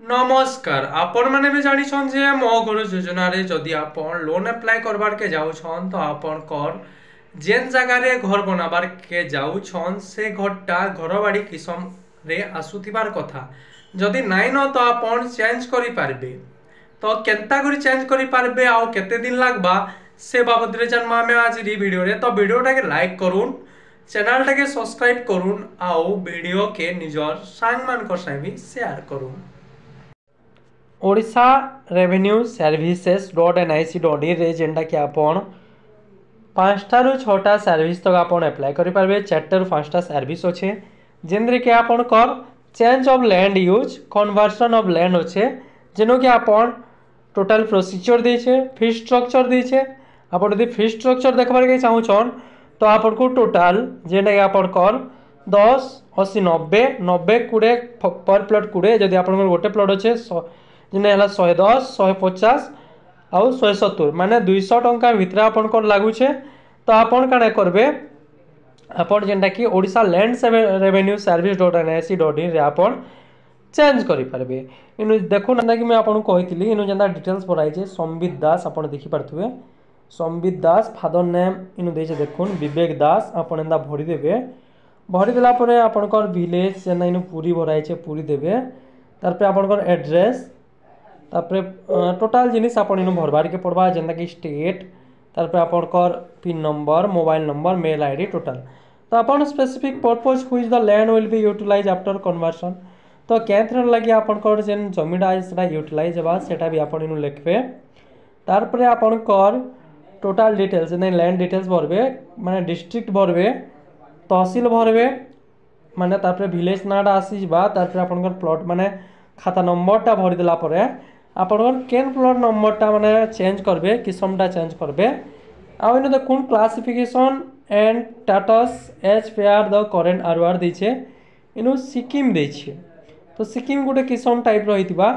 নমস্কার ଆପଣମାନେ ବି ଜାଣିଛନ୍ ଯେ ମୋ ଘର ଯୋଜନାରେ ଯଦି ଆପଣ ଲୋନ୍ ଆପ୍ଲାଏ କରବାର୍କେ ଯାଉଛନ୍ ତ ଆପଣଙ୍କର ଯେନ୍ ଜାଗାରେ ଘର ବନାବାର୍କେ ଯାଉଛନ୍ ସେ ଘରଟା ଘରବାଡ଼ି କିସମରେ ଆସୁଥିବାର କଥା ଯଦି ନାଇଁନ ତ ଆପଣ ଚେଞ୍ଜ କରିପାରିବେ ତ କେନ୍ତା କରି ଚେଞ୍ଜ କରିପାରିବେ ଆଉ କେତେ ଦିନ ଲାଗ୍ବା ସେ ବାବଦରେ ଜାନ୍ମା ଆମେ ଆଜିର ଭିଡ଼ିଓରେ ତ ଭିଡ଼ିଓଟାକେ ଲାଇକ୍ କରୁନ୍ ଚ୍ୟାନେଲ୍ଟାକେ ସବସ୍କ୍ରାଇବ୍ କରୁନ୍ ଆଉ ଭିଡ଼ିଓକେ ନିଜର ସାଙ୍ଗମାନଙ୍କର ସାଙ୍ଗେ ବି ସେୟାର କରୁନ୍ Odisha revenue services dot N I C dot ଇନ୍ରେ ଯେନ୍ଟାକି ଆପଣ ପାଞ୍ଚଟାରୁ ଛଅଟା ସର୍ଭିସ୍ ତକ ଆପଣ ଆପ୍ଲାଏ କରିପାରିବେ। ଚାରିଟାରୁ ପାଞ୍ଚଟା ସର୍ଭିସ୍ ଅଛେ। ଯେନ୍ଥିରେ କି ଆପଣଙ୍କର change of land use conversion of land ଅଛେ। ଯେନୁକି ଆପଣ ଟୋଟାଲ୍ ପ୍ରୋସିଜର୍ ଦେଇଛେ ଫି ଷ୍ଟ୍ରକ୍ଚର୍ ଦେଇଛେ। ଆପଣ ଯଦି ଫି ଷ୍ଟ୍ରକ୍ଚର୍ ଦେଖବାର୍କେ ଚାହୁଁଛନ୍ ତ ଆପଣଙ୍କୁ ଟୋଟାଲ୍ ଯେନ୍ଟାକି ଆପଣଙ୍କର ଦଶ ଅଶୀ ନବେ ନବେ କୋଡ଼ିଏ ପର୍ ପ୍ଲଟ୍ କୋଡ଼ିଏ ଯଦି ଆପଣଙ୍କର ଗୋଟେ ପ୍ଲଟ୍ ଅଛେ जेने है शहे दस शहे पचास आउ शहे सतुर मानने दुईश टाँचा भितर आप लगुचे तो आपण क्या करेंगे आपण जेनटा कि Voda land revenue service dot N I C dot in आप चेंज करेंगे इन देखो कि मुझे कही इन जेनता डिटेल्स भराई संबित दास आप देखिपे संबित दास फादर नेम इन देचे देखुन बेक दास आपड़ एंता भरीदे भरीदेला आपणकर भिलेज जेना इन पूरी भराइचे पूरी देवे तार आपणकर एड्रेस তারপরে টোটাল জিনিস আপনার ইনু ভরবারকে পড়বা যেটাকি স্টেট তারপরে আপনার pin number mobile number mail ID total তো আপনার specific purpose which the land will be utilize after conversion তো কেথর লাগে আপনার যে জমিটা সেটা ইউটিলাইজ হবা সেটা বি আপনার ইনু লিখবে তারপরে আপনার টোটাল ডিটেলস যেন ল্যান্ড ডিটেলস ভরবে মানে ডিস্ট্রিক্ট ভরবে তহসিল ভরবে মানে তারপরে ভিলেজ নাটা আসিযা তারপরে আপনার প্লট মানে খাতা নম্বরটা ভরিদেলা পরে ଆପଣଙ୍କର କେନ୍ ପ୍ଲଟ୍ ନମ୍ବରଟା ମାନେ ଚେଞ୍ଜ କରିବେ କିସମଟା ଚେଞ୍ଜ କରିବେ, ଆଉ ଏଇନେ ଦେଖୁନ୍ classification and status as per the current ROR দিয়েছে ইনু সিকিম দিয়েছে তো সিকিম গোটে কিসম টাইপর হইতিবা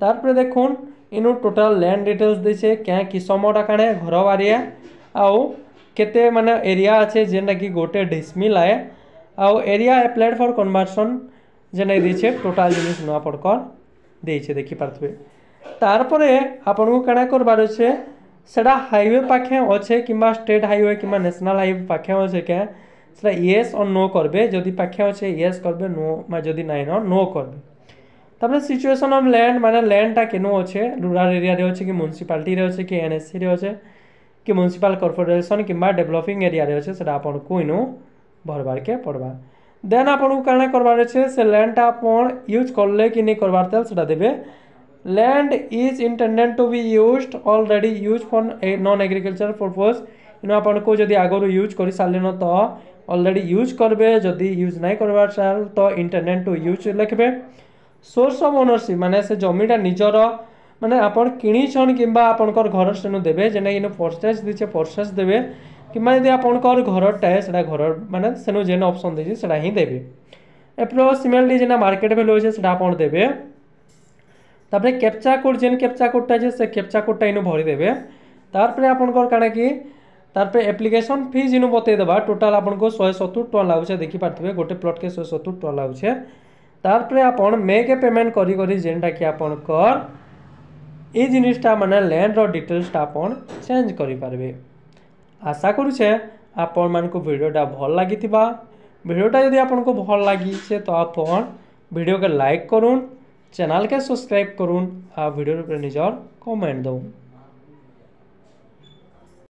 তারপরে দেখুন ইনু টোটাল ল্যান্ড ডিটেলস দিয়েছে কে কিসমটা কাণে ঘর বাড়িয়া আও কেতে মানে এরিয়া আছে যেটা কি গোটে ডিসমিল আয়ে আও এরিয়া এপ্লাইড ফর কনভার্সন যেটা দিয়েছে টোটাল জিনিস নয় আপনার দিয়েছে দেখিপারে তারপরে আপনার কেন করবার আছে সেটা হাইওয়ে পাখে অছে কিংবা স্টেট হাইওয়ে কিংবা ন্যাশনাল হাইওয়ে পাখে অছে কে, সেটা ইয়েস অ নো করবে, যদি পাখে অছে ইয়েস করবে নো যদি নাই ন নো করবে। তারপরে সিচুয়েশন অফ ল্যান্ড মানে ল্যান্ডটা কেন অছে রুরাল এরিয়ারে অছে কি মিউনিসিপালিটিরে অছে কি এনএসসি রে অছে কি মিউনিসিপাল কর্পোরেশন কিংবা ডেভেলপিং এরিয়ারে অছে সেটা আপনার ইনো ভরবারকে পড়বা। দেন আপনার কেনা করবার আছে সে ল্যান্ডটা আপনার ইউজ করলে কি নেই করবার তাহলে সেটা দেবে land is intended to be used already used for non agriculture purpose. इनो आपण को जदि आगरो यूज़ करि सालेन तो ऑलरेडी यूज़ करबे जदि यूज़ नाइ करबार साल तो इंटरनेट टू यूज़ लिखबे सोर्स ऑफ़ ओनरशिप माने से जमीटा निजर माने आपण किनिछन किबा आपनकर घर सेनु देबे जेने इनो परसेस दिचे परसेस देबे किबा यदि आपनकर घर टाए सेडा घर माने सेनु जेन ऑप्शन दिचे सेडा ही देबे एप्रोक्सिमेटली जेना मार्केट वैल्यू छे सेडा आपण देबे ତାପରେ କ୍ୟାପ୍ଚା କୋଡ଼୍ ଯେନ୍ କ୍ୟାପ୍ଚା କୋଡ଼୍ଟା ଅଛି ସେ କ୍ୟାପ୍ଚା କୋଡ଼୍ଟା ଇନୁ ଭରିଦେବେ ତାପରେ ଆପଣଙ୍କର କାଣା କି ତାପରେ ଆପ୍ଲିକେସନ୍ ଫିଜ୍ ଇନୁ ବତେଇଦେବା ଟୋଟାଲ୍ ଆପଣଙ୍କୁ ଶହେ ସତୁରି ଟଙ୍କା ଲାଗୁଛେ ଦେଖିପାରୁଥିବେ ଗୋଟେ ପ୍ଲଟ୍କେ ଶହେ ସତୁରି ଟଙ୍କା ଲାଗୁଛେ ତାପରେ ଆପଣ ମେକେ ପେମେଣ୍ଟ କରି କରି ଯେନ୍ଟାକି ଆପଣଙ୍କର এই জিনিসটা মানে ল্যান্ডর ডিটেলসটা আপন চেঞ্জ করে আশা করুছে আপন মানুষ ভিডিওটা ভালো লাগি ভিডিওটা যদি আপনার ভালো লাগিছে তো আপন ভিডিওকে লাইক করুন चैनल के सब्सक्राइब करून वीडियो व्हिडिओ निजर कॉमेंट दूँ।